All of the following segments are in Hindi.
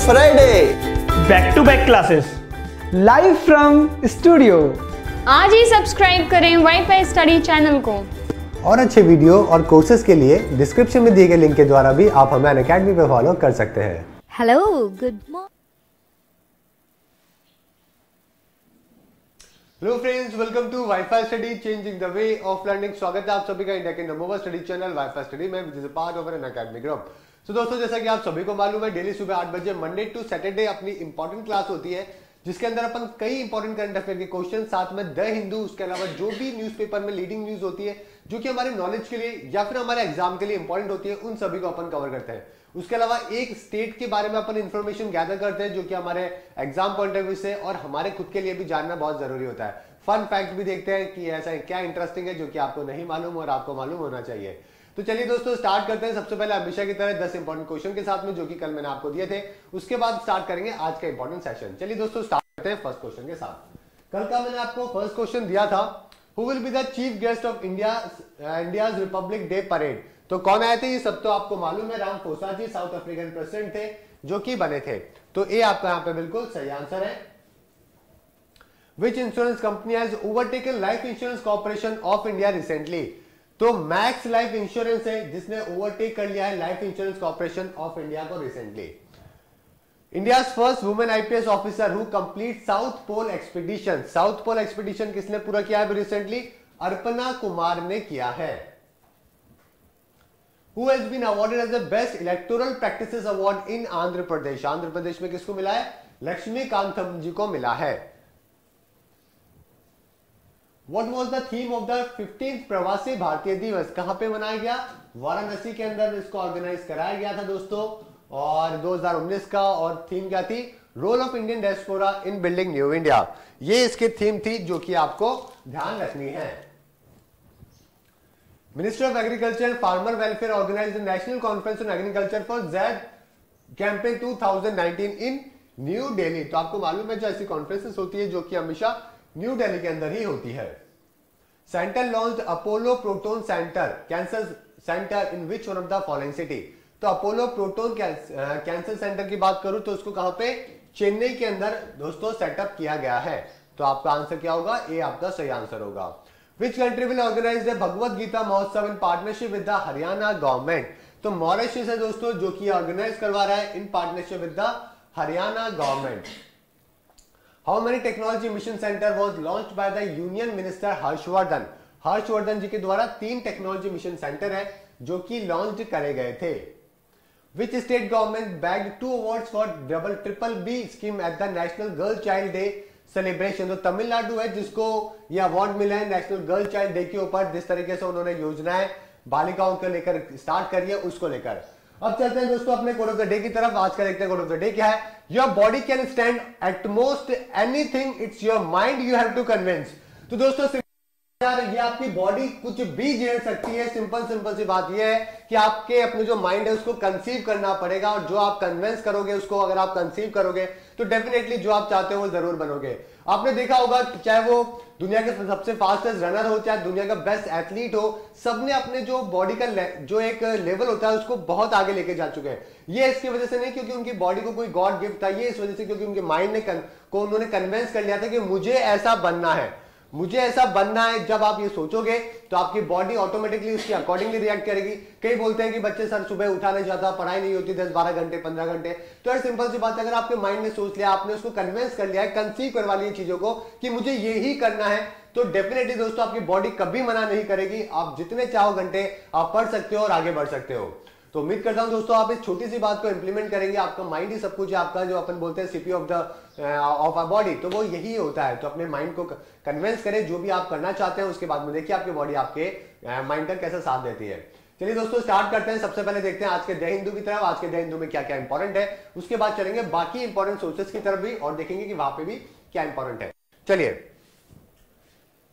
Friday back to back classes live from studio आज ही सब्सक्राइब करें वाईफाई स्टडी चैनल को। और अच्छे वीडियो और कोर्सेज के लिए डिस्क्रिप्शन में दिए गए लिंक के द्वारा भी आप हमें अकेडमी पे फॉलो कर सकते हैं। Hello good morning hello friends welcome to WiFi Study changing the way of learning स्वागत है आप सभी का इंडिया के number one study channel WiFi Study में which is part of Unacademy group तो दोस्तों, जैसा कि आप सभी को मालूम है डेली सुबह आठ बजे मंडे टू सैटरडे अपनी इंपॉर्टेंट क्लास होती है, जिसके अंदर अपन कई इंपॉर्टेंट करंट अफेयर के क्वेश्चन साथ में द हिंदू, उसके अलावा जो भी न्यूज़पेपर में लीडिंग न्यूज़ होती है, जो कि हमारे नॉलेज के लिए या फिर हमारे एग्ज़ाम के लिए इंपॉर्टेंट होती है, उन सभी को अपन कवर करते हैं। उसके अलावा एक स्टेट के बारे में अपन इंफॉर्मेशन गैदर करते हैं, जो कि हमारे एग्ज़ाम पॉइंट ऑफ़ व्यू से और हमारे खुद के लिए भी जानना बहुत ज़रूरी होता है। फन फैक्ट भी देखते हैं कि ऐसा क्या इंटरेस्टिंग है, जो कि आपको नहीं मालूम और आपको मालूम होना चाहिए। तो चलिए दोस्तों स्टार्ट करते हैं। सबसे पहले हमेशा की तरह दस इंपॉर्टेंट क्वेश्चन के साथ में, जो कि कल मैंने आपको दिए थे। उसके बाद स्टार्ट करेंगे आज का इंपॉर्टेंट सेशन चलिए दोस्तों स्टार्ट करते हैं फ़र्स्ट क्वेश्चन के साथ। कल का मैंने आपको फ़र्स्ट क्वेश्चन दिया था who will be the chief guest of India India Republic Day parade तो कौन आए थे ये सब तो आपको मालूम है। Ramaphosa ji South African president थे, जो कि बने थे। तो ये आपका यहाँ पे बिल्कुल सही आंसर है। Which insurance company has overtaken Life Insurance Corporation of India recently तो मैक्स लाइफ इंश्योरेंस है, जिसने ओवरटेक कर लिया है Life Insurance Corporation of India को recently India first women IPS officer who complete South Pole expedition South Pole expedition किसने पूरा किया है रिसेंटली अर्पना कुमार ने किया है. Who has been awarded as the best electoral practices award in Andhra Pradesh Andhra Pradesh में किसको मिला है? लक्ष्मी कांतम जी को मिला है. What was the theme of the 15th प्रवासी भारतीय दिवस कहाँ पे मनाया गया? वाराणसी के अंदर इसको ऑर्गेनाइज कराया गया था दोस्तों, और 2019 का, और थीम क्या थी? Role of Indian diaspora in building New India ये इसकी थीम थी जो कि आपको ध्यान रखनी है। Minister of Agriculture and Farmer Welfare organise National Conference on Agriculture for Zaid campaign 2019 in New Delhi तो आपको मालूम है जो ऐसी कॉन्फ्रेंसेस होती है जो कि हमेशा न्यू दिल्ली के अंदर ही होती है। Centre launch Apollo Proton centre cancer centre in which one of the following city तो अपोलो प्रोटोन कैंसर सेंटर की बात करूँ तो उसको कहाँ पे? चेन्नई के अंदर दोस्तों सेटअप किया गया है। तो आपका आंसर क्या होगा? ए आपका सही आंसर होगा। Which country will organise the Bhagavad Gita Mahotsav in partnership with the Haryana government तो मॉरिशस है दोस्तों, जो कि ऑर्गेनाइज करवा रहा है in partnership with the Haryana government how many technology mission centre was launch by the union minister Harshvardhan Harshvardhan ji के द्वारा तीन टेक्नोलॉजी मिशन सेंटर है, जो कि लॉन्च करे गए थे। Which state government bag to award for double triple B scheme at the national girl child day celebration तो तमिलनाडु है, जिसको ये अवार्ड मिला है नेशनल गर्ल चाइल्ड डे के ऊपर, जिस तरीके से उन्होंने योजनाएँ बालिकाओं को लेकर स्टार्ट करी है, उसको लेकर। अब चलते हैं दोस्तों अपने कोड ऑफ़ द डे की तरफ़। आज का देखते हैं कोड ऑफ़ द डे क्या है? Your body can stand at most anything it's your mind you have to convince तो दोस्तों यार ये आपकी बॉडी कुछ भी झेल सकती है। सिंपल सिंपल सी बात ये है कि आपके अपने जो माइंड है, उसको कंसीव करना पड़ेगा और जो आप कन्विंस करोगे, उसको अगर आप कंसीव करोगे तो डेफिनेटली जो आप चाहते हो, वो ज़रूर बनोगे। आपने देखा होगा, चाहे वो दुनिया के सबसे फास्टेस्ट रनर हो, चाहे दुनिया का बेस्ट एथलीट हो, सबने अपने जो बॉडी का जो एक लेवल होता है, उसको बहुत आगे लेके जा चुके हैं। ये इसकी वजह से नहीं, क्योंकि उनकी बॉडी को कोई गॉड गिफ्ट था, ये इस वजह से क्योंकि उनके माइंड ने को उन्होंने कन्विंस कर लिया था कि मुझे ऐसा बनना है। मुझे ऐसा बनना है, जब आप ये सोचोगे तो आपकी बॉडी ऑटोमेटिकली उसके अकॉर्डिंगली रिएक्ट करेगी। कई बोलते हैं कि बच्चे सर सुबह उठा नहीं जाता पढ़ाई नहीं होती, दस बारह घंटे, पंद्रह घंटे। तो यार सिंपल सी बात है अगर आपके माइंड में सोच लिया, आपने उसको कन्विंस कर लिया है कंसीव करवा लिया चीज़ों को कि मुझे ये ही करना है तो डेफिनेटली दोस्तों आपकी बॉडी कभी मना नहीं करेगी। आप जितने चाहो घंटे आप पढ़ सकते हो और आगे बढ़ सकते हो। तो उम्मीद करता हूँ दोस्तों, आप इस छोटी सी बात को इंप्लीमेंट करेंगे, आपका माइंड ही सब कुछ है, आपका जो अपन बोलते हैं CP of the of a body तो वो यही होता है। तो अपने माइंड को कन्विंस करें, जो भी आप करना चाहते हैं, उसके बाद में देखिए आपकी बॉडी आपके माइंड का कैसा साथ देती है। चलिए दोस्तों स्टार्ट करते हैं। सबसे पहले देखते हैं आज के दह हिंदू की तरफ़, आज के दह हिंदू में क्या क्या इंपॉर्टेंट है। उसके बाद चलेंगे बाकी इंपॉर्टेंट सोर्सेस की तरफ़ भी, और देखेंगे कि वहाँ पे भी क्या इंपॉर्टेंट है। चलिए,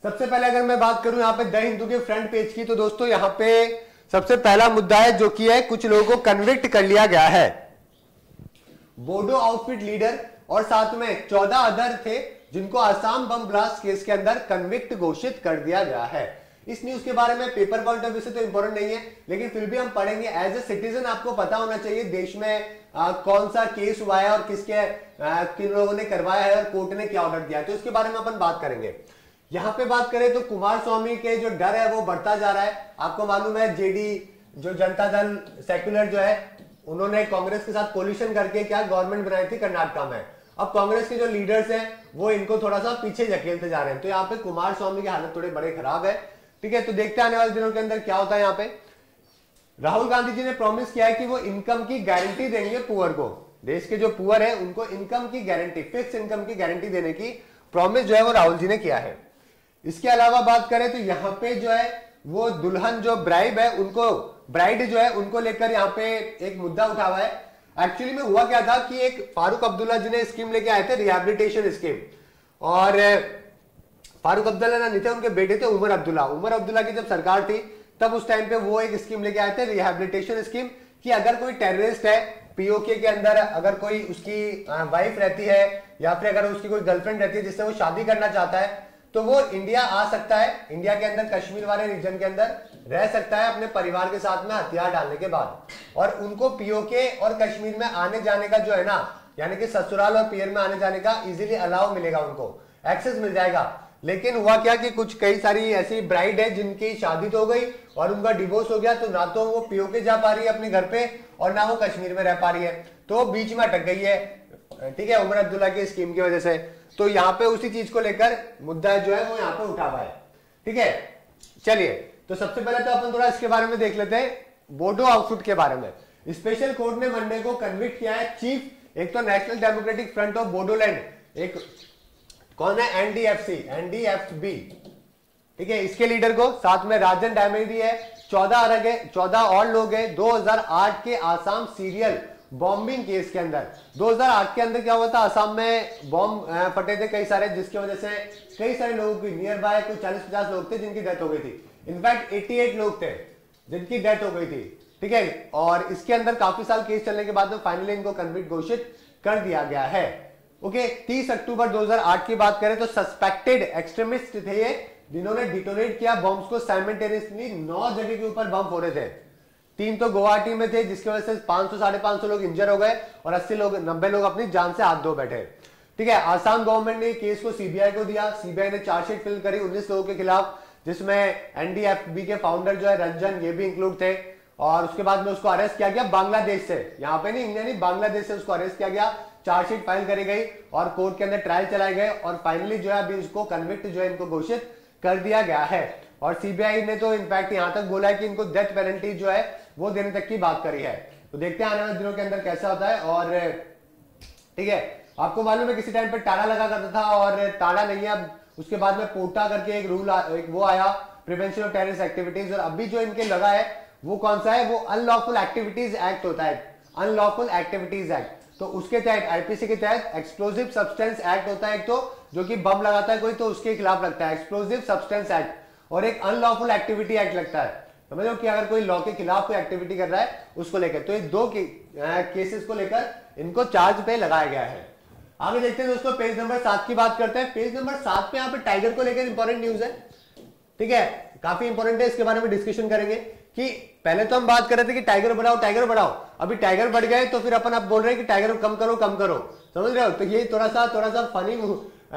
सबसे पहले अगर मैं बात करूँ यहाँ पे द हिंदू के फ्रंट पेज की तो दोस्तों, यहाँ पे सबसे पहला मुद्दा है जो कि है कुछ लोगों को कन्विक्ट कर लिया गया है। बोडो आउटफिट लीडर और साथ में चौदह अदर थे जिनको आसाम बम ब्लास्ट केस के अंदर कन्विक्ट घोषित कर दिया गया है। इस न्यूज़ के बारे में पेपर पॉइंट ऑफ़ व्यू से तो इंपॉर्टेंट नहीं है लेकिन फिर भी हम पढ़ेंगे। एज ए सिटीजन आपको पता होना चाहिए देश में आ, कौन सा केस हुआ है और किसके आ, किन लोगों ने करवाया है और कोर्ट ने क्या ऑर्डर दिया है। तो इसके बारे में अपन बात करेंगे। यहाँ पे बात करें तो कुमार स्वामी के जो डर है, वो बढ़ता जा रहा है। आपको मालूम है, जेडी, जो जनता दल सेक्युलर जो है, उन्होंने कांग्रेस के साथ कोलिशन करके क्या गवर्नमेंट बनाई थी? कर्नाटका में। अब कांग्रेस के जो लीडर्स हैं, वो इनको थोड़ा सा पीछे जकेलते जा रहे हैं। तो यहाँ पे कुमार स्वामी की हालत थोड़े बड़े खराब है। ठीक है तो देखते आने वाले दिनों के अंदर क्या होता है यहाँ पे। राहुल गांधी जी ने प्रॉमिस किया है कि वो इनकम की गारंटी देंगे पुअर को। देश के जो पुअर है, उनको इनकम की गारंटी फिक्स इनकम की गारंटी देने की प्रॉमिस जो है वो राहुल जी ने किया है। इसके अलावा बात करें तो यहाँ पे जो है, वो दुल्हन जो ब्राइड है, उनको ब्राइड जो है, उनको लेकर यहाँ पे एक मुद्दा उठा हुआ है। एक्चुअली में हुआ क्या था कि एक फारूक अब्दुल्ला जी ने स्कीम लेके आए थे रिहेबिलिटेशन स्कीम और, फारूक अब्दुल्ला नहीं थे, उनके बेटे थे उमर अब्दुल्ला। उमर अब्दुल्ला की जब सरकार थी, तब उस टाइम पे वो एक स्कीम लेके आए थे रिहेबिलिटेशन स्कीम कि अगर कोई टेररिस्ट है पीओके के अंदर अगर कोई उसकी वाइफ रहती है, या फिर अगर उसकी कोई गर्लफ्रेंड रहती है, जिससे वो शादी करना चाहता है तो वो इंडिया आ सकता है इंडिया के अंदर, कश्मीर वाले रीजन के अंदर रह सकता है अपने परिवार के साथ में हथियार डालने के बाद। और उनको पीओके और कश्मीर में आने जाने का जो है ना, यानी कि ससुराल और पियर में आने जाने का इजीली अलाउ मिलेगा उनको एक्सेस मिल जाएगा। लेकिन हुआ क्या कि कुछ कई सारी ऐसी ब्राइड है जिनकी शादी तो हो गई और उनका डिवोर्स हो गया तो ना तो वो पीओके जा पा रही है अपने घर पे और ना वो कश्मीर में रह पा रही है। तो बीच में अटक गई है, ठीक है, उमर अब्दुल्ला की स्कीम की वजह से। तो यहाँ पे उसी चीज़ को लेकर मुद्दा जो है वो यहाँ पे उठा हुआ है। ठीक है? चलिए तो सबसे पहले तो अपन थोड़ा इसके बारे में देख लेते हैं बोडो आउटफुट के बारे में। स्पेशल कोर्ट ने मंडे को कन्विक्ट किया है चीफ एक तो National Democratic Front of Bodoland एक कौन है? एनडीएफसी एनडीएफबी ठीक है, इसके लीडर को, साथ में राजन डैमेरी है, चौदह अलग है, चौदह और लोग हैं 2008 के आसाम सीरियल बॉम्बिंग केस के अंदर। 2008 के अंदर क्या हुआ था? असम में बॉम्ब फटे थे कई सारे जिसकी वजह से कई सारे लोगों की नियर बाय कुछ 40-50 लोग थे जिनकी डेथ हो गई थी। इनफैक्ट 88 लोग थे जिनकी डेथ हो गई थी। ठीक है? और इसके अंदर काफ़ी साल केस चलने के बाद में फाइनली इनको कन्विक्ट घोषित कर दिया गया है। ओके okay, 30 अक्टूबर 2008 की बात करें तो सस्पेक्टेड एक्सट्रीमिस्ट थे ये जिन्होंने डिटोनेट किया। बॉम्ब्स को साइमल्टेनियसली नौ जगह के ऊपर बम फोड़े थे। तीन तो गुवाहाटी में थे, जिसकी वजह से पाँच सौ, साढ़े पाँच सौ लोग इंजर हो गए और अस्सी लोग, नब्बे लोग अपनी जान से हाथ धो बैठे। ठीक है, आसाम गवर्नमेंट ने केस को सीबीआई को दिया। सीबीआई ने चार्जशीट फिल करी उन्नीस लोगों के खिलाफ, जिसमें एनडीएफबी के फाउंडर जो है, रंजन, ये भी इंक्लूड थे। और उसके बाद में उसको अरेस्ट किया गया बांग्लादेश से। यहाँ पे नहीं, इंडिया नहीं, बांग्लादेश से उसको अरेस्ट किया गया। चार्जशीट फ़ाइल करी गई और कोर्ट के अंदर ट्रायल चलाए गए और फाइनली जो है अभी उसको कन्विक्ट जो है, इनको घोषित कर दिया गया है। और सीबीआई ने तो इनफैक्ट यहाँ तक बोला है कि इनको डेथ पेनल्टी जो है वो देने तक की बात करी है। तो देखते हैं आने वाले दिनों के अंदर कैसा होता है और ठीक है आपको मालूम है किसी टाइम पर टाड़ा लगा करता था और टाड़ा नहीं है अब उसके बाद में पोटा करके एक रूल आ, एक वो आया प्रिवेंशन ऑफ़ टेररिस्ट एक्टिविटीज़ और अभी जो इनके लगा है वो कौन सा है? वो अनलॉफुल एक्टिविटीज़ एक्ट होता है अनलॉफुल एक्टिविटीज़ एक्ट तो उसके तहत आईपीसी के तहत एक्सप्लोजिव सब्सटेंस एक्ट होता है एक तो जो कि बम लगाता है कोई तो उसके खिलाफ लगता है। एक्सप्लोजिव सब्सटेंस एक्ट और एक अनलॉफुल एक्टिविटी एक्ट लगता है। समझ कि अगर कोई लॉ के खिलाफ कोई एक्टिविटी कर रहा है उसको लेकर। तो ये दो के, आ, केसेस को लेकर इनको चार्ज पे लगाया गया है। आगे देखते हैं दोस्तों पेज नंबर सात की बात करते हैं। पेज नंबर सात पे यहाँ पे टाइगर को लेकर इंपॉर्टेंट न्यूज़ है। ठीक है? काफ़ी इंपॉर्टेंट है इसके बारे में डिस्कशन करेंगे कि पहले तो हम बात कर रहे थे कि टाइगर बढ़ाओ टाइगर बढ़ाओ अभी टाइगर बढ़ गए तो फिर अपन आप बोल रहे हैं कि टाइगर कम करो कम करो। समझ रहे हो? तो ये थोड़ा सा थोड़ा सा फनी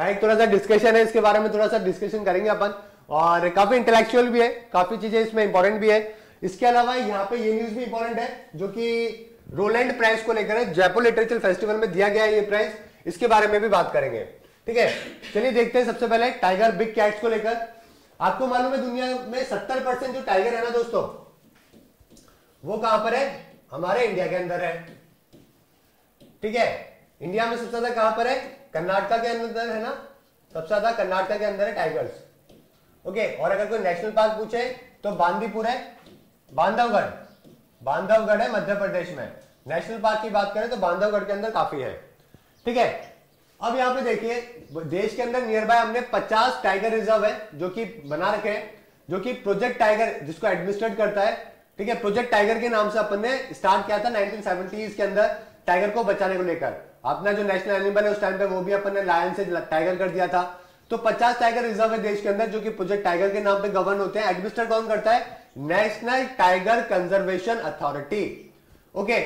एक थोड़ा सा डिस्कशन है इसके बारे में थोड़ा सा डिस्कशन करेंगे अपन। और काफ़ी इंटेलेक्चुअल भी है, काफ़ी चीज़ें इसमें इंपॉर्टेंट भी है। इसके अलावा यहाँ पे ये न्यूज़ भी इंपॉर्टेंट है, जो कि रोलैंड प्राइज को लेकर जयपुर लिटरेचर फेस्टिवल में दिया गया है ये प्राइज इसके बारे में भी बात करेंगे। ठीक है? चलिए देखते हैं सबसे पहले टाइगर बिग कैट्स को लेकर। आपको मालूम है दुनिया में सत्तर परसेंट जो टाइगर है ना दोस्तों, वो कहाँ पर है? हमारे इंडिया के अंदर है। ठीक है? इंडिया में सबसे ज़्यादा कहाँ पर है? कर्नाटका के अंदर है ना? सबसे ज़्यादा कर्नाटका के अंदर है टाइगर्स ओके और अगर कोई नेशनल पार्क पूछे तो बांदीपुर है, बांधवगढ़। बांधवगढ़ है मध्य प्रदेश में। नेशनल पार्क की बात करें तो बांधवगढ़ के अंदर काफ़ी है। ठीक है? अब यहाँ पे देखिए, देश के अंदर नियर बाय हमने 50 टाइगर रिज़र्व है, जो कि बना रखे हैं, जो कि प्रोजेक्ट टाइगर जिसको एडमिनिस्ट्रेट करता है। ठीक है? प्रोजेक्ट टाइगर के नाम से अपन ने स्टार्ट किया था 1970s के अंदर टाइगर को बचाने को लेकर। अपना जो नेशनल एनिमल है, उस टाइम पे वो भी अपन ने लायन से टाइगर कर दिया था। तो 50 टाइगर रिज़र्व है देश के अंदर, जो कि प्रोजेक्ट टाइगर के नाम पे गवर्न होते हैं। एडमिनिस्टर कौन करता है? National Tiger Conservation Authority okay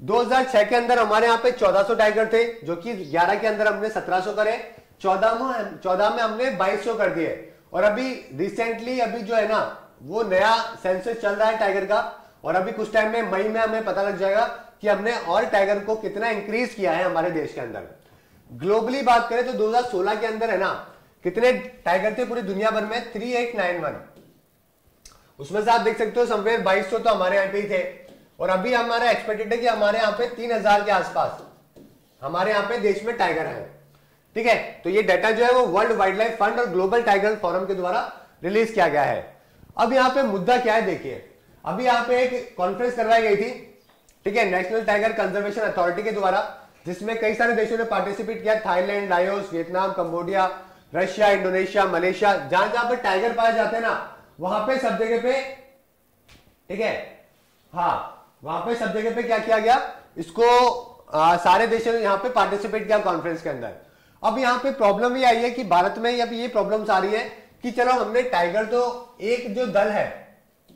2006 के अंदर हमारे यहाँ पे 1400 टाइगर थे, जो कि 11 के अंदर हमने 1700 करे। 14 में 14 में हमने 2200 कर दिए। और अभी रिसेंटली अभी जो है ना, वो नया सेंसस चल रहा है टाइगर का। और अभी कुछ टाइम में, मई में हमें पता लग जाएगा कि हमने और टाइगर को कितना इंक्रीज किया है हमारे देश के अंदर। ग्लोबली बात करें तो 2016 के अंदर है ना कितने टाइगर थे पूरी दुनिया भर में? 3891 उसमें से आप देख सकते हो समवेयर 2200 तो हमारे यहाँ पे ही थे। और अभी हमारा एक्सपेक्टेड है कि हमारे यहाँ पे 3000 के आसपास हमारे यहाँ पे देश में टाइगर है। ठीक है? तो ये डाटा जो है वो वर्ल्ड वाइल्ड लाइफ फंड और ग्लोबल टाइगर फोरम के द्वारा रिलीज़ किया गया है। अब यहाँ पे मुद्दा क्या है देखिए। अभी यहाँ पे एक कॉन्फ्रेंस करवाई गई थी, ठीक है? नेशनल टाइगर कंजर्वेशन अथॉरिटी के द्वारा, जिसमें कई सारे देशों ने पार्टिसिपेट किया। Thailand Laos Vietnam Cambodia Russia Indonesia Malaysia जहाँ जहाँ पर टाइगर पाए जाते हैं ना वहाँ पे सब जगह पे ठीक है? हाँ वहाँ पे सब जगह पे क्या किया गया? इसको आ, सारे देशों ने यहाँ पे पार्टिसिपेट किया कॉन्फ्रेंस के अंदर। अब यहाँ पे प्रॉब्लम ये आई है कि भारत में अब ये प्रॉब्लम आ रही है कि चलो हमने टाइगर तो एक जो दल है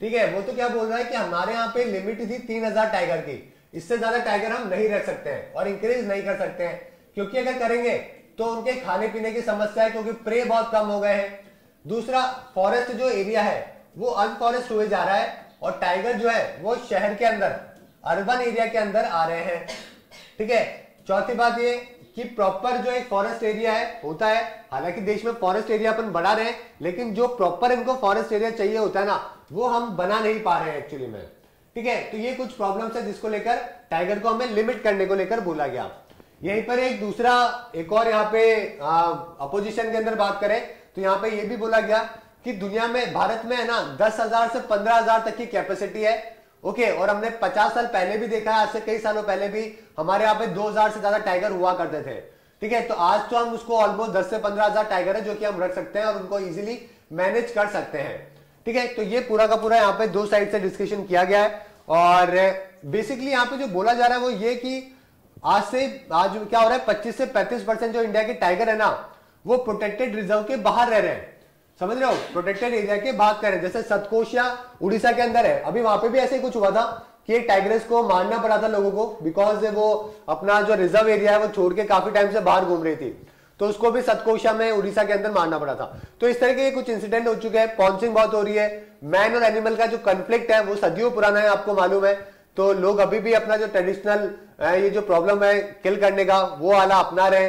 ठीक है वो तो क्या बोल रहा है कि हमारे यहाँ पे लिमिट थी तीन हज़ार टाइगर की। इससे ज़्यादा टाइगर हम नहीं रख सकते हैं और इंक्रीज नहीं कर सकते हैं। क्योंकि अगर करेंगे तो उनके खाने पीने की समस्या है क्योंकि प्रे बहुत कम हो गए हैं। दूसरा फॉरेस्ट जो एरिया है, वो अनफॉरेस्ट हुए जा रहा है और टाइगर जो है, वो शहर के अंदर अर्बन एरिया के अंदर आ रहे हैं। ठीक है? चौथी बात ये कि प्रॉपर जो एक फॉरेस्ट एरिया है, होता है। हालाँकि देश में फॉरेस्ट एरिया अपन बढ़ा रहे हैं, लेकिन जो प्रॉपर इनको फॉरेस्ट एरिया चाहिए होता है ना, वो हम बना नहीं पा रहे हैं एक्चुअली में। ठीक है? तो ये कुछ प्रॉब्लम्स है जिसको लेकर टाइगर को हमें लिमिट करने को लेकर बोला गया। यहीं पर एक दूसरा, एक और यहाँ पे अपोजिशन के अंदर बात करें तो यहाँ पे ये भी बोला गया कि दुनिया में, भारत में है ना, दस हज़ार से पंद्रह हज़ार तक की कैपेसिटी है। ओके और हमने पचास साल पहले भी देखा है, आज से कई सालों पहले भी हमारे यहाँ पे दो हज़ार से ज़्यादा टाइगर हुआ करते थे। ठीक है तो आज तो हम उसको ऑलमोस्ट दस से पंद्रह हज़ार टाइगर है, जो कि हम रख सकते हैं और उनको इजिली मैनेज कर सकते हैं। ठीक है तो ये पूरा का पूरा यहाँ पे दो साइड से डिस्कशन किया गया है। और बेसिकली यहाँ पे जो बोला जा रहा है वो ये कि आज से, आज क्या हो रहा है 25 से 35 परसेंट जो इंडिया के टाइगर है ना, वो प्रोटेक्टेड रिज़र्व के बाहर रह रहे हैं। समझ रहे हो? प्रोटेक्टेड एरिया के बात करें जैसे सतकोशिया उड़ीसा के अंदर है। अभी वहाँ पे भी ऐसे कुछ हुआ था कि टाइग्रेस को मारना पड़ा था लोगों को बिकॉज़ वो अपना जो रिज़र्व एरिया है, वो छोड़ के काफ़ी टाइम से बाहर घूम रही थी। तो उसको भी सतकोशा में उड़ीसा के अंदर मारना पड़ा था। तो इस तरह के कुछ इंसिडेंट हो चुके हैं। पॉन्सिंग बहुत हो रही है। मैन और एनिमल का जो कंफ्लिक्ट है, वो सदियों पुराना है, आपको मालूम है। तो लोग अभी भी अपना जो ट्रेडिशनल ये जो प्रॉब्लम है किल करने का, वो आला अपना रहे।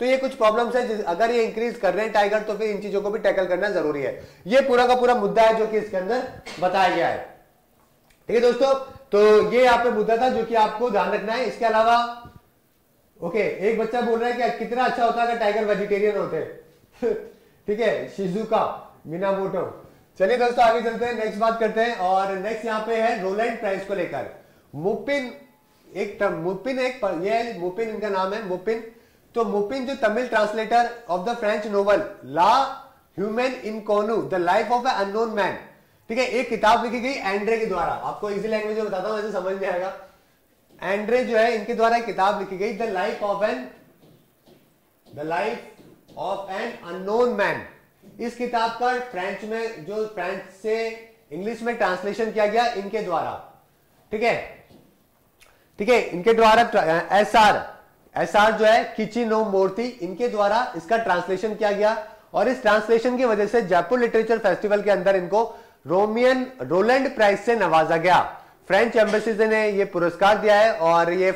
तो ये कुछ प्रॉब्लम्स है अगर ये इंक्रीज कर रहे हैं टाइगर तो फिर इन चीज़ों को भी टैकल करना ज़रूरी है। ये पूरा का पूरा मुद्दा है जो कि इसके अंदर बताया गया है। ठीक है दोस्तों? तो ये यहाँ पे मुद्दा था जो कि आपको ध्यान रखना है। इसके अलावा, ओके, एक बच्चा बोल रहा है कि कितना अच्छा होता अगर टाइगर वेजिटेरियन होते। ठीक है शिजुका मोटो चलिए दोस्तों, आगे चलते हैं नेक्स्ट बात करते हैं। और नेक्स्ट यहाँ पे है रोलैंड प्राइस को लेकर। मुपिन एक मुपिन एक ये मुपिन, इनका नाम है मुपिन। तो मुपिन जो Tamil translator of the French novel ला ह्यूमन इन कोनू the life of a unknown man ठीक है, एक किताब लिखी गई एंड्रे के द्वारा। आपको इजी लैंग्वेज में बताता हूँ, ऐसे समझ में आएगा। एंड्रे जो है, इनके द्वारा एक किताब लिखी गई the life of an the life of an unknown man इस किताब का फ्रेंच में, जो फ्रेंच से इंग्लिश में ट्रांसलेशन किया गया, इनके द्वारा। ठीक है? ठीक है, इनके द्वारा एस आर एस आर जो है किचिनो मूर्ति, इनके द्वारा इसका ट्रांसलेशन किया गया और इस ट्रांसलेशन की वजह से जयपुर लिटरेचर फेस्टिवल के अंदर इनको रोमियन, रोलैंड प्राइज से नवाजा गया। फ्रेंच एम्बेसी ने ये पुरस्कार दिया है और ये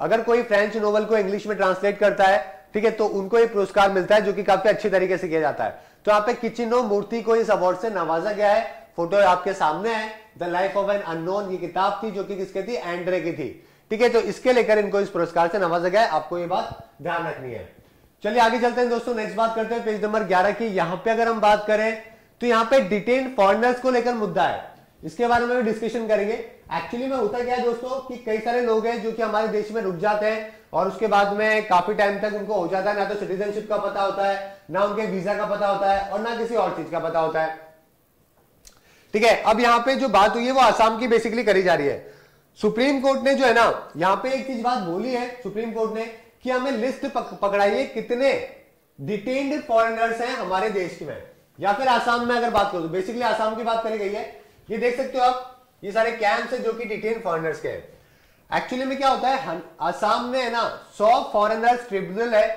अगर कोई फ्रेंच नोवेल को इंग्लिश में ट्रांसलेट करता है, ठीक है तो उनको ये पुरस्कार मिलता है, जो कि काफ़ी अच्छी तरीके से किया जाता है। तो यहाँ पे किचिनो मूर्ति को इस अवार्ड से नवाजा गया है। फ़ोटो आपके सामने है। The life of an unknown ये किताब थी, जो कि किसके थी? एंड्रे की थी। ठीक है तो इसके लेकर इनको इस पुरस्कार से नवाजा गया आपको ये बात ध्यान रखनी है। चलिए, आगे चलते हैं दोस्तों। नेक्स्ट बात करते हैं, पेज नंबर 11 की। यहाँ पे अगर हम बात करें तो यहाँ पे डिटेन फॉरनर्स को लेकर मुद्दा है। इसके बारे में भी डिस्कशन करेंगे। एक्चुअली में होता क्या है दोस्तों, कि कई सारे लोग हैं जो कि हमारे देश में रुक जाते हैं और उसके बाद में काफ़ी टाइम तक उनको हो जाता है। ना तो सिटीजनशिप का पता होता है, ना उनके वीज़ा का पता होता है और ना किसी और चीज़ का पता होता है। ठीक है, अब यहाँ पे जो बात हुई है, वो आसाम की बेसिकली करी जा रही है। सुप्रीम कोर्ट ने जो है ना यहाँ पे एक चीज़ बात बोली है सुप्रीम कोर्ट ने कि हमें लिस्ट पक, पकड़ाइए कितने डिटेन्ड फॉरेनर्स हैं हमारे देश में। या फिर आसाम में अगर बात करो तो बेसिकली आसाम की बात करी गई है। ये देख सकते हो आप ये सारे कैंप है जो कि डिटेन फॉरेनर्स के एक्चुअली में क्या होता है आसाम में है ना सौ फॉरेनर्स ट्रिब्यूनल है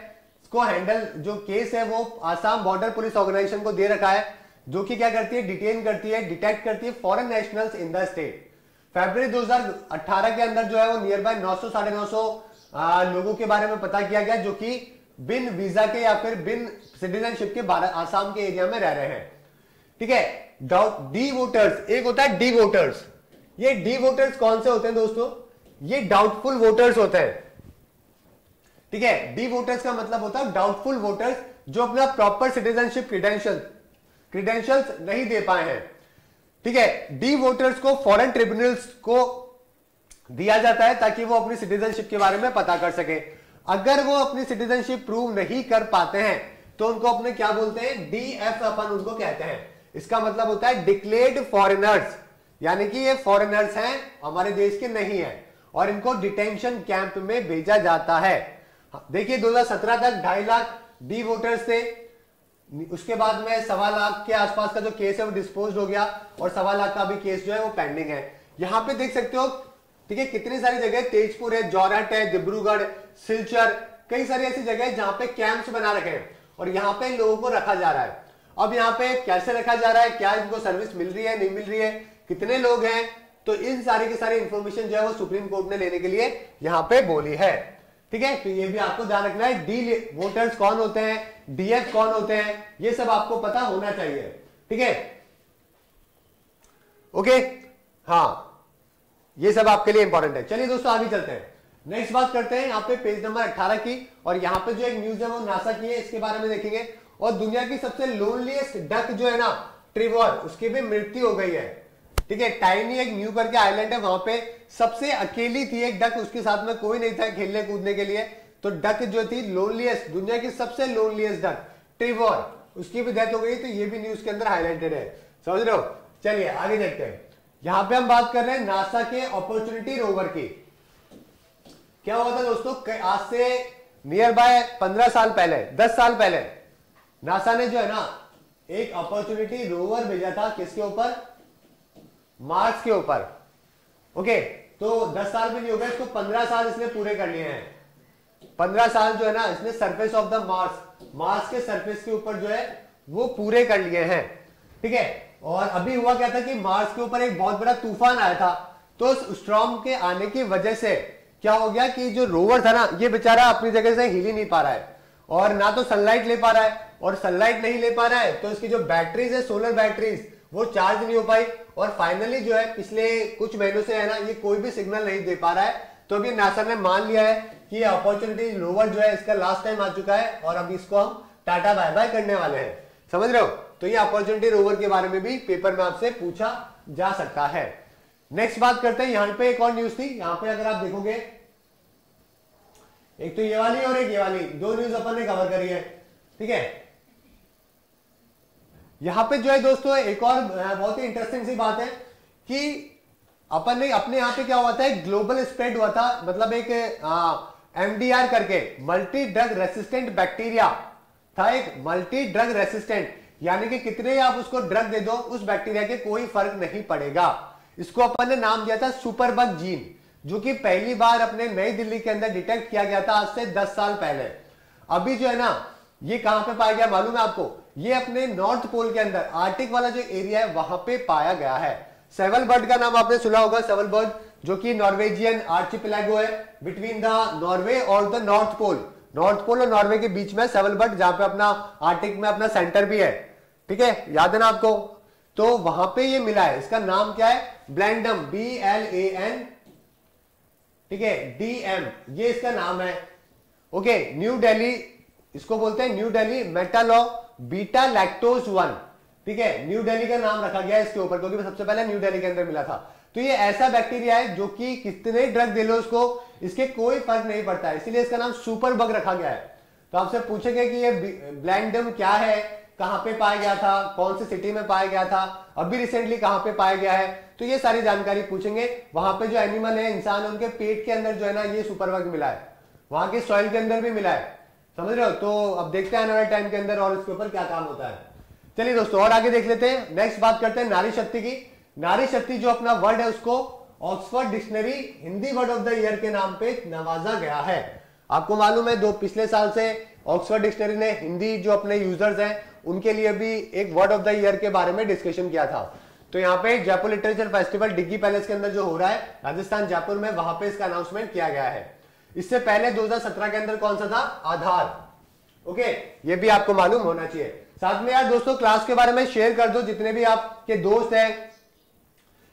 इसको हैंडल जो केस है वो आसाम बॉर्डर पुलिस ऑर्गेनाइजेशन को दे रखा है जो कि क्या करती है डिटेन करती है डिटेक्ट करती है foreign nationals in the state February 2018 के अंदर जो है वो नियर बाय नौ सौ, साढ़े नौ सौ लोगों के बारे में पता किया गया, जो कि बिन वीज़ा के या फिर बिन सिटीजनशिप के आसाम के एरिया में रह रहे हैं। ठीक है? डी वोटर्स एक होता है डी वोटर्स ये डी वोटर्स कौन से होते हैं दोस्तों? ये डाउटफुल वोटर्स होते हैं। ठीक है? डी वोटर्स का मतलब होता है डाउटफुल वोटर्स जो अपना प्रॉपर सिटीजनशिप क्रीडेंशियल, क्रीडेंशियल्स नहीं दे पाए हैं। ठीक है डी वोटर्स को फॉरेन ट्रिब्यूनल्स को दिया जाता है ताकि वो अपनी सिटीजनशिप के बारे में पता कर सके। अगर वो अपनी सिटीजनशिप प्रूव नहीं कर पाते हैं तो उनको अपने क्या बोलते हैं? डी एफ़ अपन उनको कहते हैं। इसका मतलब होता है डिक्लेयर्ड फॉरेनर्स यानी कि ये फॉरेनर्स हैं, हमारे देश के नहीं है, और इनको डिटेंशन कैंप में भेजा जाता है। देखिए 2017 तक ढाई लाख डी वोटर्स थे। उसके बाद में सवा लाख के आसपास का जो केस है वो डिस्पोज हो गया और सवा लाख का भी केस जो है वो पेंडिंग है। यहाँ पे देख सकते हो, ठीक है, कितनी सारी जगह तेजपुर है, जोरहट है, डिब्रूगढ़, सिलचर, कई सारी ऐसी जगह है जहाँ पे कैंप्स बना रखे हैं और यहाँ पे लोगों को रखा जा रहा है। अब यहाँ पे कैसे रखा जा रहा है, क्या इनको सर्विस मिल रही है, नहीं मिल रही है, कितने लोग हैं तो इन सारी की सारी इंफॉर्मेशन जो है वो सुप्रीम कोर्ट ने लेने के लिए यहाँ पे बोली है। ठीक है? तो ये भी आपको ध्यान रखना है। डी वोटर्स कौन होते हैं? डीएफ कौन होते हैं? ये सब आपको पता होना चाहिए। ठीक है? ओके हाँ। ये सब आपके लिए इंपॉर्टेंट है। चलिए दोस्तों, आगे चलते हैं। नेक्स्ट बात करते हैं यहाँ पे पेज नंबर 18 की। और यहाँ पे जो एक न्यूज़ है वो नासा की है, इसके बारे में देखेंगे। और दुनिया की सबसे लोनलीस्ट डक जो है ना ट्रिवर उसकी भी मृत्यु हो गई है। ठीक है, टाइनी एक न्यू करके आइलैंड है, वहाँ पे सबसे अकेली थी एक डक, उसके साथ में कोई नहीं था खेलने कूदने के लिए। तो डक जो थी लोनलीस्ट दुनिया की सबसे लोनलीस्ट डक, ट्रिवर, उसकी भी डेथ हो गई तो ये भी न्यूज़ के अंदर हाईलाइटेड है। समझ रहे हो? चलिए, आगे देखते हैं। यहाँ पे हम बात कर रहे हैं नासा के अपॉर्चुनिटी रोवर की। क्या हुआ था दोस्तों? आज से नियर बाय पंद्रह साल पहले, दस साल पहले नासा ने जो है ना, एक अपॉर्चुनिटी रोवर भेजा था, किसके ऊपर? मार्स के ऊपर। ओके तो 10 साल भी नहीं हो गए, इसको 15 साल इसने पूरे कर लिए हैं। 15 साल जो है ना, इसने surface of the Mars Mars के सरफेस के ऊपर जो है, वो पूरे कर लिए हैं। ठीक है? और अभी हुआ क्या था कि मार्स के ऊपर एक बहुत बड़ा तूफ़ान आया था तो स्ट्रॉम के आने की वजह से क्या हो गया कि जो रोवर था ना, ये बेचारा अपनी जगह से हिल ही नहीं पा रहा है। और ना तो सनलाइट ले पा रहा है, और सनलाइट नहीं ले पा रहा है तो इसकी जो बैटरीज है सोलर बैटरीज वो चार्ज नहीं हो पाई। और फाइनली जो है, पिछले कुछ महीनों से है ना, ये कोई भी सिग्नल नहीं दे पा रहा है। तो अभी नासा ने मान लिया है कि अपॉर्चुनिटी रोवर जो है, इसका लास्ट टाइम आ चुका है और अब इसको हम टाटा बाय बाय करने वाले हैं। समझ रहे हो? तो ये अपॉर्चुनिटी रोवर के बारे में भी पेपर में आपसे पूछा जा सकता है। नेक्स्ट बात करते हैं, यहाँ पे एक और न्यूज़ थी। यहाँ पे अगर आप देखोगे, एक तो ये वाली और एक ये वाली, दो न्यूज़ अपन ने कवर करी है। ठीक है? यहाँ पे जो है दोस्तों, एक और बहुत ही इंटरेस्टिंग सी बात है कि अपन ने अपने यहाँ पे क्या हुआ था, एक ग्लोबल स्प्रेड हुआ था मतलब एक एमडीआर करके मल्टी ड्रग रेसिस्टेंट बैक्टीरिया था एक मल्टी ड्रग रेसिस्टेंट यानी कि कितने आप उसको ड्रग दे दो, उस बैक्टीरिया के कोई फ़र्क नहीं पड़ेगा। इसको अपन ने नाम दिया था सुपरबग जीन जो कि पहली बार अपने नई दिल्ली के अंदर डिटेक्ट किया गया था आज से 10 साल पहले। अभी जो है ना ये कहाँ पे पाया गया मालूम है आपको? ये अपने नॉर्थ पोल के अंदर आर्टिक वाला जो एरिया है, वहाँ पे पाया गया है। सेवल बर्ड का नाम आपने सुना होगा सेवल बर्ड जो कि नॉर्वेजियन आर्चिपिलागो है। बिटवीन द नॉर्वे और the North Pole North Pole और नॉर्वे के बीच में सेवल बर्ड जहाँ पे अपना आर्टिक में अपना सेंटर भी है। ठीक है? याद है ना आपको? तो वहाँ पे ये मिला है। इसका नाम क्या है? ब्लैंडम बी एल ए एन ठीक है? डी एम ये इसका नाम है। ओके न्यू दिल्ली इसको बोलते हैं New Delhi metallo beta lactamase one ठीक है? न्यू डेली का नाम रखा गया है इसके ऊपर, क्योंकि सबसे पहले न्यू दिल्ली के अंदर मिला था। तो ये ऐसा बैक्टीरिया है जो कि कितने ड्रग दे लो उसको इसके कोई फ़र्क नहीं पड़ता है। इसीलिए इसका नाम सुपर बग रखा गया है। तो आपसे पूछेंगे कि ये ब्लैंडम क्या है? कहाँ पे पाया गया था? कौन सी सिटी में पाया गया था? अभी रिसेंटली कहाँ पे पाया गया है? तो ये सारी जानकारी पूछेंगे। वहाँ पे जो एनिमल है, इंसान उनके पेट के अंदर जो है ना ये सुपरबग मिला है। वहाँ के सॉइल के अंदर भी मिला है। समझ रहे हो? तो अब देखते हैं आने वाले टाइम के अंदर और इसके ऊपर क्या काम होता है। चलिए दोस्तों, और आगे देख लेते हैं। नेक्स्ट बात करते हैं नारी शक्ति की। नारी शक्ति जो अपना वर्ड है, उसको Oxford Dictionary Hindi word of the year के नाम पे नवाजा गया है। आपको मालूम है, दो पिछले साल से ऑक्सफोर्ड डिक्शनरी ने हिंदी जो अपने यूज़र्स हैं, उनके लिए भी एक वर्ड ऑफ़ द ईयर के बारे में डिस्कशन किया था। तो यहाँ पे Jaipur Literature Festival Diggi Palace के अंदर जो हो रहा है, राजस्थान जयपुर में, वहाँ पे इसका अनाउंसमेंट किया गया है। इससे पहले 2017 के अंदर कौन सा था? आधार। ओके? ये भी आपको मालूम होना चाहिए। साथ में यार दोस्तों क्लास के बारे में शेयर कर दो, जितने भी आपके दोस्त हैं।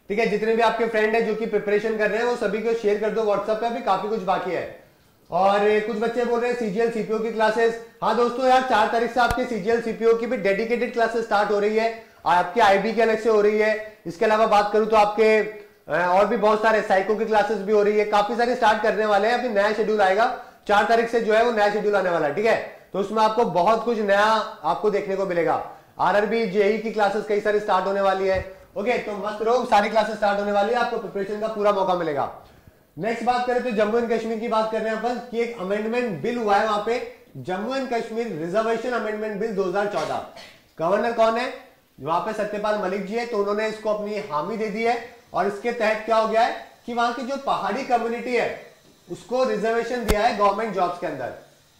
ठीक है? जितने भी आपके फ्रेंड है जो कि प्रिपरेशन कर रहे हैं, वो सभी को शेयर कर दो। व्हाट्सएप पे अभी काफ़ी कुछ बाकी है। और कुछ बच्चे बोल रहे हैं सीजीएल सीपीओ की क्लासेस हाँ दोस्तों यार, चार तारीख से आपके सीजीएल सीपीओ की भी डेडिकेटेड क्लासेस स्टार्ट हो रही है। आपके आईबी के अलग से हो रही है। इसके अलावा बात करूँ तो आपके और भी बहुत सारे साइको की क्लासेस भी हो रही है, काफ़ी सारी स्टार्ट करने वाले हैं, अभी नया शेड्यूल आएगा, चार तारीख से जो है वो नया शेड्यूल आने वाला है, ठीक है? तो उसमें आपको बहुत कुछ नया आपको देखने को मिलेगा। आरआरबी जेई की क्लासेस कई सारी स्टार्ट होने वाली है ओके तो मस्त रहो सारी क्लासेस स्टार्ट होने वाली है, आपको प्रिपरेशन का पूरा मौका मिलेगा। नेक्स्ट बात करें तो जम्मू एंड कश्मीर की बात कर रहे हैं कि एक अमेंडमेंट बिल हुआ है वहाँ पे, Jammu and Kashmir reservation amendment bill 2014 governor कौन है? वहाँ पे सत्यपाल मलिक जी है तो उन्होंने इसको अपनी हामी दे दी है और इसके तहत क्या हो गया है कि वहाँ की जो पहाड़ी कम्युनिटी है, उसको रिजर्वेशन दिया है गवर्नमेंट जॉब्स के अंदर।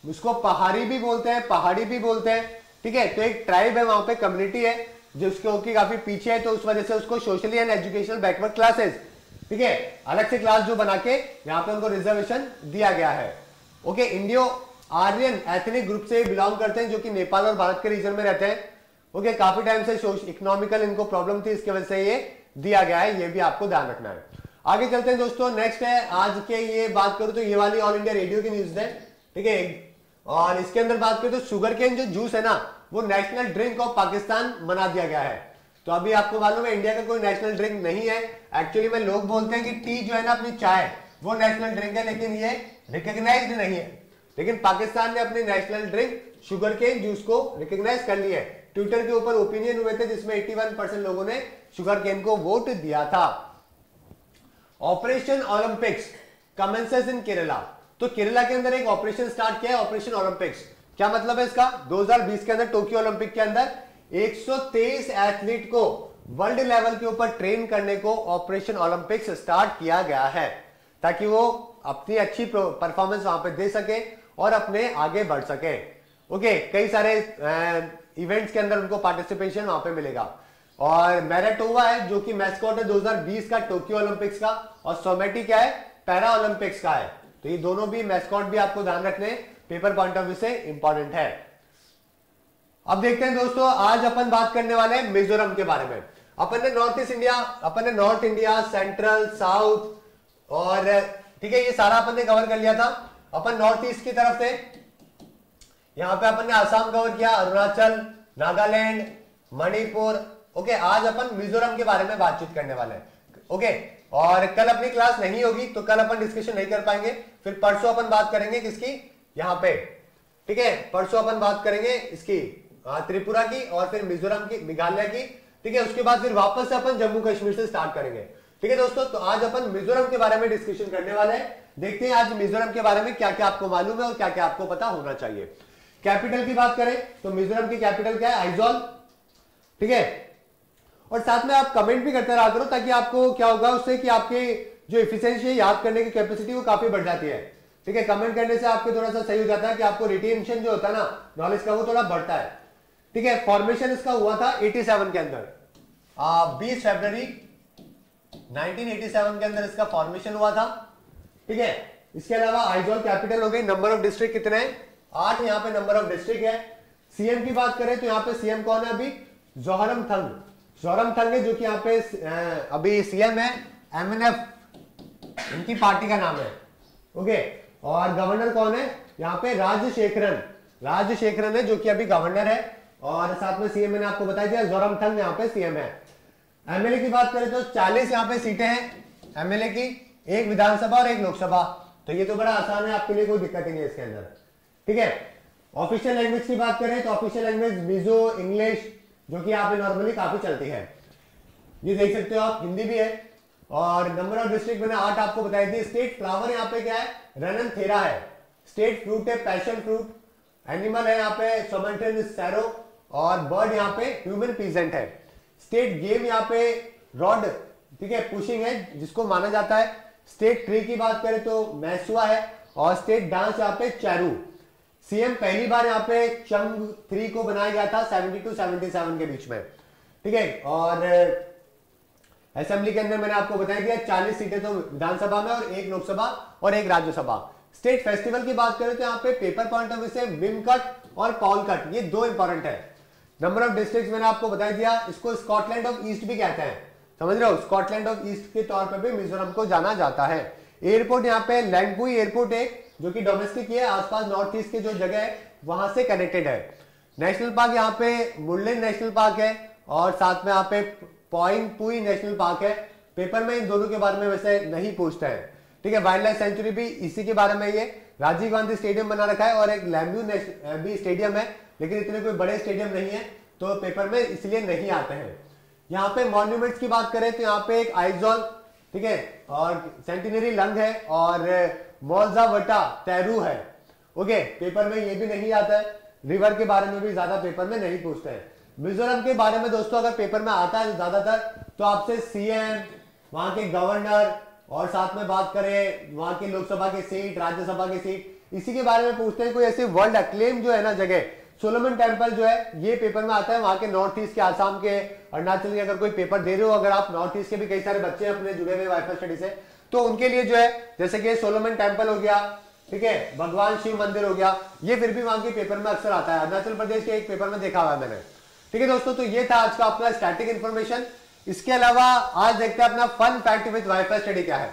उसको पहाड़ी भी बोलते हैं, पहाड़ी भी बोलते हैं। ठीक है तो एक ट्राइब है वहाँ पे कम्युनिटी है, जिसको की काफ़ी पीछे है तो उस वजह से उसको socially and educational backward classes ठीक है, अलग से क्लास जो बना के यहाँ पे उनको रिजर्वेशन दिया गया है। Okay Indo Aryan ethnic group से बिलोंग करते हैं, जो कि नेपाल और भारत के रीजन में रहते हैं। ओके काफ़ी टाइम से इकोनॉमिकल इनको प्रॉब्लम थी, इसकी वजह से ये दिया गया है, ये भी आपको ध्यान रखना है। आगे चलते हैं दोस्तों नेक्स्ट है, आज के ये बात करूँ तो ये वाली ऑल इंडिया रेडियो की न्यूज़ है, ठीक है? और इसके अंदर बात करें तो शुगर केन जो जूस है ना, वो नेशनल ड्रिंक ऑफ़ पाकिस्तान बना दिया गया है। तो अभी आपको मालूम है इंडिया का कोई नेशनल ड्रिंक नहीं है। एक्चुअली में लोग बोलते हैं कि टी जो है ना अपनी चाय, वो नेशनल ड्रिंक है, लेकिन ये रिकग्नाइज नहीं है। लेकिन पाकिस्तान ने अपनी national drink sugar cane juice को रिकग्नाइज कर लिया है। ट्विटर के ऊपर ओपिनियन हुए थे, जिसमें 81 परसेंट लोगों ने शुगर केन को वोट दिया था। Operation Olympics commences in Kerala तो केरला के अंदर एक ऑपरेशन स्टार्ट किया है ऑपरेशन ओलंपिक्स क्या मतलब है इसका? 2020 के अंदर टोक्यो ओलंपिक के अंदर 123 एथलीट को वर्ल्ड लेवल के ऊपर ट्रेन करने को ऑपरेशन ओलंपिक्स स्टार्ट किया गया है, ताकि वो अपनी अच्छी परफॉर्मेंस वहाँ पे दे सके और अपने आगे बढ़ सके। ओके कई सारे इवेंट्स के अंदर उनको पार्टिसिपेशन वहाँ पे मिलेगा। और मैराटोवा है, जो कि मैस्कॉट है 2020 का, टोक्यो ओलंपिक्स का, और सोमेटी क्या है, पैरा ओलंपिक्स का है। तो ये दोनों भी मैस्कॉट भी आपको ध्यान रखने पेपर पॉइंट ऑफ़ व्यू से इंपॉर्टेंट है। अब देखते हैं दोस्तों, आज अपन बात करने वाले हैं मिजोरम के बारे में। अपन ने नॉर्थ ईस्ट इंडिया, अपन ने नॉर्थ इंडिया, सेंट्रल, साउथ, और ठीक है, ये सारा अपन ने कवर कर लिया था। अपन नॉर्थ ईस्ट की तरफ़ से, यहाँ पे अपन ने आसाम कवर किया, अरुणाचल, नागालैंड, मणिपुर ओके आज अपन मिजोरम के बारे में बातचीत करने वाले हैं। ओके और कल अपनी क्लास नहीं होगी तो कल अपन डिस्कशन नहीं कर पाएँगे। फिर परसों अपन बात करेंगे किसकी? यहाँ पे। ठीक है, परसों अपन बात करेंगे इसकी त्रिपुरा की और फिर मिजोरम की, मेघालय की। ठीक है, उसके बाद फिर वापस से अपन जम्मू कश्मीर से स्टार्ट करेंगे। ठीक है दोस्तों तो आज अपन मिजोरम के बारे में डिस्कशन करने वाले हैं। देखते हैं आज मिजोरम के बारे में क्या क्या आपको मालूम है और क्या क्या आपको पता होना चाहिए। कैपिटल की बात करें तो मिजोरम की कैपिटल क्या है? आइजॉल ठीक है और साथ में आप कमेंट भी करते रहा करो ताकि आपको क्या होगा उससे कि आपके जो इफिशियंसी है, याद करने की कैपेसिटी वो काफ़ी बढ़ जाती है। ठीक है कमेंट करने से आपके थोड़ा सा सही हो जाता है कि आपको रिटेंशन जो होता है ना नॉलेज का वो थोड़ा बढ़ता है। ठीक है फॉर्मेशन इसका हुआ था 87 के अंदर। बीस फेब्रवरी 1987 के अंदर इसका फॉर्मेशन हुआ था। ठीक है, इसके अलावा आइजोल कैपिटल हो गई नंबर ऑफ़ डिस्ट्रिक्ट कितने हैं? आठ यहाँ पे नंबर ऑफ़ डिस्ट्रिक्ट है। सीएम की बात करें तो यहाँ पे सीएम कौन है अभी? जोहरम थंग जोहरम थंग जो कि यहाँ पे अभी सीएम है एमएनएफ इनकी पार्टी का नाम है, ओके? और गवर्नर कौन है? यहाँ पे राजशेखरन राजशेखरन है, जो कि अभी गवर्नर है, और साथ में सीएम मैंने आपको बताया दिया जोरम थंग यहाँ पे सीएम है। एमएलए की बात करें तो 40 यहाँ पे सीटें हैं एमएलए की, एक विधानसभा और एक लोकसभा। तो ये तो बड़ा आसान है, आपके लिए कोई दिक्कत ही नहीं है इसके अंदर। ठीक है? ऑफिशियल लैंग्वेज की बात करें तो ऑफिशियल लैंग्वेज मिजो इंग्लिश जो कि यहाँ पे नॉर्मली काफ़ी चलती है। ये देख सकते हो आप, हिंदी भी है। और नंबर ऑफ़ डिस्ट्रिक्ट मैंने आठ आपको बताई थी। स्टेट फ्लावर यहाँ पे क्या है? रनन थेरा है। स्टेट फ्रूट है, पैशन फ्रूट। एनिमल है यहाँ पे, सोमेंटन सैरो। और बर्ड यहाँ पे, ह्यूमन पीजेंट है। स्टेट गेम यहाँ पे, रॉड, ठीक है, पुशिंग है, जिसको माना जाता है। स्टेट ट्री की बात करें तो मैसुआ है। और स्टेट डांस यहाँ पे चैरू। सीएम पहली बार यहाँ पे चंग थ्री को बनाया गया था 72 टू 77 के बीच में। ठीक है? और असेंबली के अंदर मैंने आपको बताया दिया 40 सीटें तो विधानसभा में और एक लोकसभा और एक राज्यसभा। स्टेट फेस्टिवल की बात करें तो यहाँ पे पेपर पॉइंट ऑफ़ व्यू से विम कट और पॉल कट ये दो इंपॉर्टेंट है। नंबर ऑफ़ डिस्ट्रिक्ट मैंने आपको बताया दिया, इसको स्कॉटलैंड ऑफ़ ईस्ट भी कहते हैं। समझ रहे हो? स्कॉटलैंड ऑफ़ ईस्ट के तौर पर भी मिजोरम को जाना जाता है। एयरपोर्ट यहाँ पे लैंगपुई एयरपोर्ट है जो कि डोमेस्टिक है आसपास नॉर्थ ईस्ट के जो जगह है, वहाँ से कनेक्टेड है। नेशनल पार्क यहाँ पे मुरलिन नेशनल पार्क है और साथ में यहाँ पे पॉइंट पुई नेशनल पार्क है। पेपर में इन दोनों के बारे में वैसे नहीं पूछता है। ठीक है वाइल्ड लाइफ सेंचुरी भी इसी के बारे में ये राजीव गांधी स्टेडियम बना रखा है और एक लैम्ब्यू भी स्टेडियम है, लेकिन इतने कोई बड़े स्टेडियम नहीं है तो पेपर में इसलिए नहीं आते हैं। यहाँ पे मॉन्यूमेंट्स की बात करें तो यहाँ पे एक आइजॉल ठीक है, और सेंटिनरी लंग है और मोजा वटा, तैरू है। ओके पेपर में ये भी नहीं आता है। रिवर के बारे में भी ज़्यादा पेपर में नहीं पूछते हैं। मिजोरम के बारे में दोस्तों, अगर पेपर में आता है ज़्यादातर तो आपसे सीएम वहाँ के गवर्नर और साथ में बात करें, वहाँ के लोकसभा के सीट राज्यसभा के सीट इसी के बारे में पूछते हैं। कोई ऐसे वर्ल्ड अक्लेम जो है ना जगह सोलोमन टेंपल जो है, ये पेपर में आता है, वहाँ के नॉर्थ ईस्ट के आसाम के अरुणाचल के, अगर कोई पेपर दे रहे हो, अगर आप नॉर्थ ईस्ट के भी कई सारे बच्चे अपने जुड़े हुए वाईफाई स्टडी से तो उनके लिए जो है, जैसे कि सोलोमन टेंपल हो गया, ठीक है, भगवान शिव मंदिर हो गया, ये फिर भी वहाँ के पेपर में अक्सर आता है। अरुणाचल प्रदेश के एक पेपर में देखा हुआ है मैंने। ठीक है दोस्तों तो ये था आज का अपना स्टैटिक इन्फॉर्मेशन इसके अलावा आज देखते हैं अपना fun fact with WiFi Study क्या है।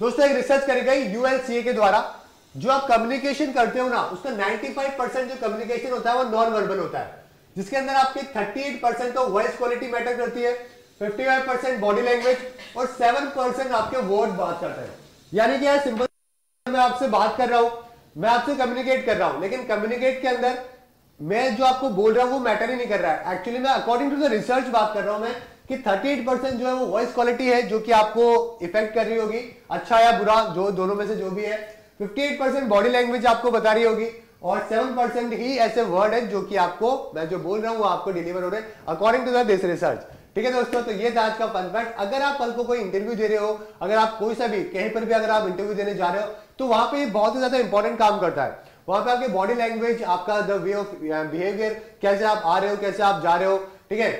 दोस्तों, एक रिसर्च करी गई यूएलसीए के द्वारा। जो आप कम्युनिकेशन करते हो ना, उसका 95 परसेंट जो कम्युनिकेशन होता है, वो नॉन वर्बल होता है। जिसके अंदर आपकी 38 परसेंट तो वॉइस क्वालिटी मैटर करती है। 55 परसेंट बॉडी लैंग्वेज और 7 परसेंट आपके वर्ड बात करते हैं। यानी कि यार सिंपल मैं आपसे बात कर रहा हूँ, मैं आपसे कम्युनिकेट कर रहा हूँ, लेकिन कम्युनिकेट के अंदर मैं जो आपको बोल रहा हूँ वो मैटर ही नहीं कर रहा है। एक्चुअली मैं अकॉर्डिंग टू द रिसर्च बात कर रहा हूँ मैं कि 38 परसेंट जो है वो वॉइस क्वालिटी है, जो कि आपको इफ़ेक्ट कर रही होगी अच्छा या बुरा, जो दोनों में से जो भी है। 58 परसेंट बॉडी लैंग्वेज आपको बता रही होगी और 7 परसेंट ही ऐसे वर्ड है जो कि आपको, मैं जो बोल रहा हूँ वो आपको डिलीवर हो रहे हैं। अकॉर्डिंग टू दिस रिसर्च ठीक है दोस्तों तो ये था आज का फन फैक्ट अगर आप कल को कोई इंटरव्यू दे रहे हो, अगर आप कोई सा भी कहीं पर भी अगर आप इंटरव्यू देने जा रहे हो तो वहाँ पे बहुत ही ज़्यादा इंपॉर्टेंट काम करता है। वहाँ पे आपके बॉडी लैंग्वेज आपका द वे ऑफ़ बिहेवियर कैसे आप आ रहे हो, कैसे आप जा रहे हो, ठीक है?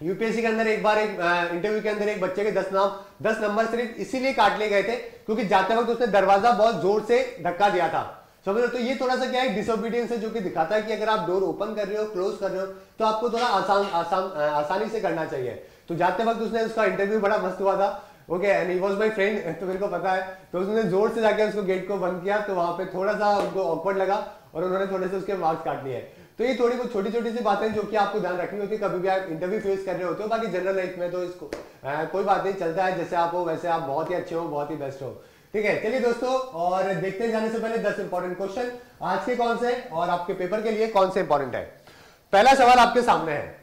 यूपीएससी के अंदर एक बार एक इंटरव्यू के अंदर एक बच्चे के दस नाम, दस नंबर सिर्फ़ इसीलिए काट लिए गए थे, क्योंकि जाते वक्त उसने दरवाज़ा बहुत ज़ोर से धक्का दिया था। समझ तो ये थोड़ा सा क्या है डिसोबीडियंस है जो कि दिखाता है कि अगर आप डोर ओपन कर रहे हो क्लोज कर रहे हो तो आपको थोड़ा आसान आसान आसानी से करना चाहिए। तो जाते वक्त उसने उसका इंटरव्यू बड़ा मस्त हुआ था okay and he was my friend तो मेरे को पता है। तो उसने ज़ोर से जाके उसको गेट को बंद किया तो वहाँ पे थोड़ा सा उनको ऑकवर्ड लगा और उन्होंने थोड़े से उसके मार्क्स काट लिए। तो ये थोड़ी बहुत छोटी छोटी सी बातें जो कि आपको ध्यान रखनी होती है। कभी भी आप इंटरव्यू फेस कर रहे होते हो बाकी जनरल लाइफ में तो इसको आ, कोई बात नहीं चलता है जैसे आप हो वैसे आप बहुत ही अच्छे हो बहुत ही बेस्ट हो। ठीक है, चलिए दोस्तों, और देखते जाने से पहले दस इंपॉर्टेंट क्वेश्चन आज के कौन से और आपके पेपर के लिए कौन से इंपॉर्टेंट है? पहला सवाल आपके सामने है।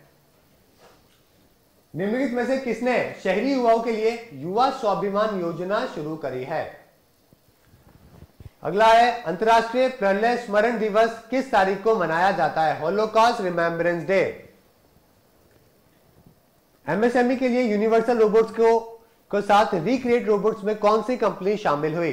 निम्नलिखित में से किसने शहरी युवाओं के लिए युवा स्वाभिमान योजना शुरू करी है? अगला है, अंतर्राष्ट्रीय प्रलय स्मरण दिवस किस तारीख को मनाया जाता है? होलोकॉस्ट रिमेम्बरेंस डे एमएसएमई के लिए यूनिवर्सल रोबोट्स को को साथ रिक्रिएट रोबोट्स में कौन सी कंपनी शामिल हुई?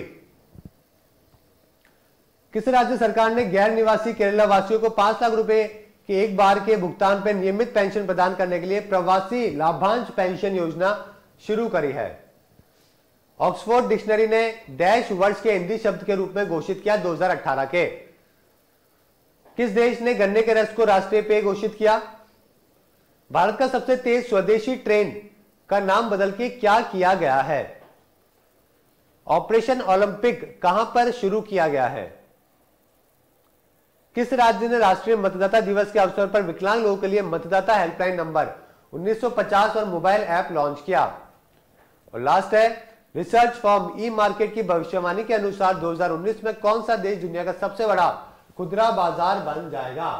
किस राज्य सरकार ने गैर निवासी केरला वासियों को पाँच लाख रुपए के एक बार के भुगतान पर नियमित पेंशन प्रदान करने के लिए प्रवासी लाभांश पेंशन योजना शुरू करी है। ऑक्सफोर्ड डिक्शनरी ने डैश वर्ष के हिंदी शब्द के रूप में घोषित किया 2018 के। किस देश ने गन्ने के रस को राष्ट्रीय पेय घोषित किया? भारत का सबसे तेज स्वदेशी ट्रेन का नाम बदल के क्या किया गया है? ऑपरेशन ओलंपिक कहाँ पर शुरू किया गया है? किस राज्य ने राष्ट्रीय मतदाता दिवस के अवसर पर विकलांग लोगों के लिए मतदाता हेल्पलाइन नंबर 1950 और मोबाइल ऐप लॉन्च किया? और लास्ट है रिसर्च फॉर्म ई मार्केट की भविष्यवाणी के अनुसार 2019 में कौन सा देश दुनिया का सबसे बड़ा खुदरा बाज़ार बन जाएगा?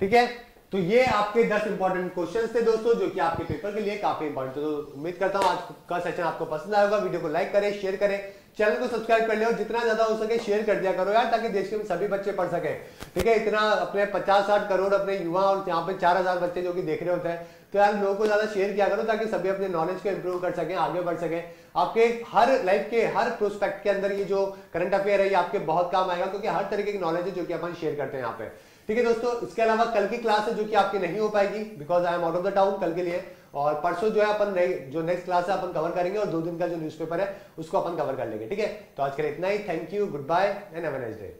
ठीक है? तो ये आपके 10 इंपॉर्टेंट क्वेश्चन थे दोस्तों, जो कि आपके पेपर के लिए काफ़ी इंपॉर्टेंट तो उम्मीद करता हूँ आज का सेशन आपको पसंद आएगा वीडियो को लाइक करें शेयर करें। चैनल को सब्सक्राइब कर ले और जितना ज़्यादा हो सके शेयर कर दिया करो यार, ताकि देश के सभी बच्चे पढ़ सके। ठीक है, इतना अपने पचास साठ करोड़ अपने युवा और यहाँ पे चार हज़ार बच्चे जो कि देख रहे होते हैं तो यार लोगों को ज़्यादा शेयर किया करो, ताकि सभी अपने नॉलेज को इंप्रूव कर सके, आगे बढ़ सके। आपके हर लाइफ के, हर प्रोस्पेक्ट के अंदर ये जो करंट अफेयर है, ये आपके बहुत काम आएगा, क्योंकि हर तरीके की नॉलेज है जो कि अपन शेयर करते हैं यहाँ पे। ठीक है दोस्तों, इसके अलावा कल की क्लास है जो कि आपकी नहीं हो पाएगी because I am out of the town कल के लिए। और परसों जो है अपन जो नेक्स्ट क्लास है, अपन कवर करेंगे और दो दिन का जो न्यूज़पेपर है, उसको अपन कवर कर लेंगे। ठीक है? तो आज के लिए इतना ही। Thank you goodbye and nice day